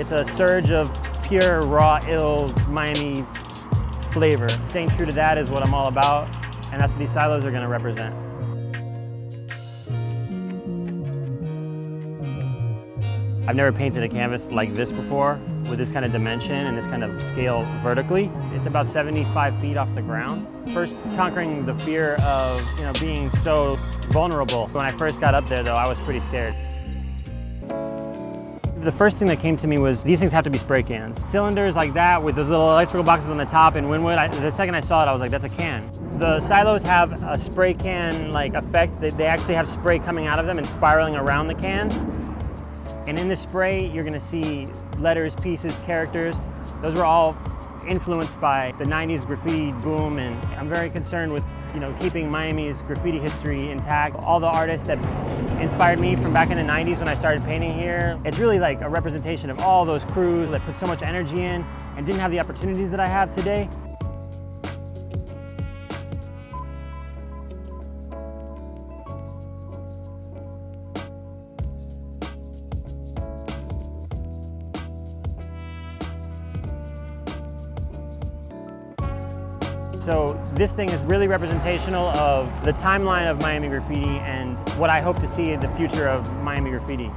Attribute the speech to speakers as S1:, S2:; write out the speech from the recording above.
S1: It's a surge of pure, raw, ill Miami flavor. Staying true to that is what I'm all about, and that's what these silos are gonna represent. I've never painted a canvas like this before, with this kind of dimension and this kind of scale vertically. It's about 75 feet off the ground. First conquering the fear of you know, being so vulnerable. When I first got up there though, I was pretty scared. The first thing that came to me was these things have to be spray cans. Cylinders like that with those little electrical boxes on the top in Wynwood, I, the second I saw it, I was like, that's a can. The silos have a spray can like effect. They, they actually have spray coming out of them and spiraling around the cans. And in the spray, you're gonna see letters, pieces, characters. Those were all influenced by the 90s graffiti boom and I'm very concerned with you know keeping Miami's graffiti history intact. All the artists that inspired me from back in the 90s when I started painting here. It's really like a representation of all those crews that put so much energy in and didn't have the opportunities that I have today. So this thing is really representational of the timeline of Miami graffiti and what I hope to see in the future of Miami graffiti.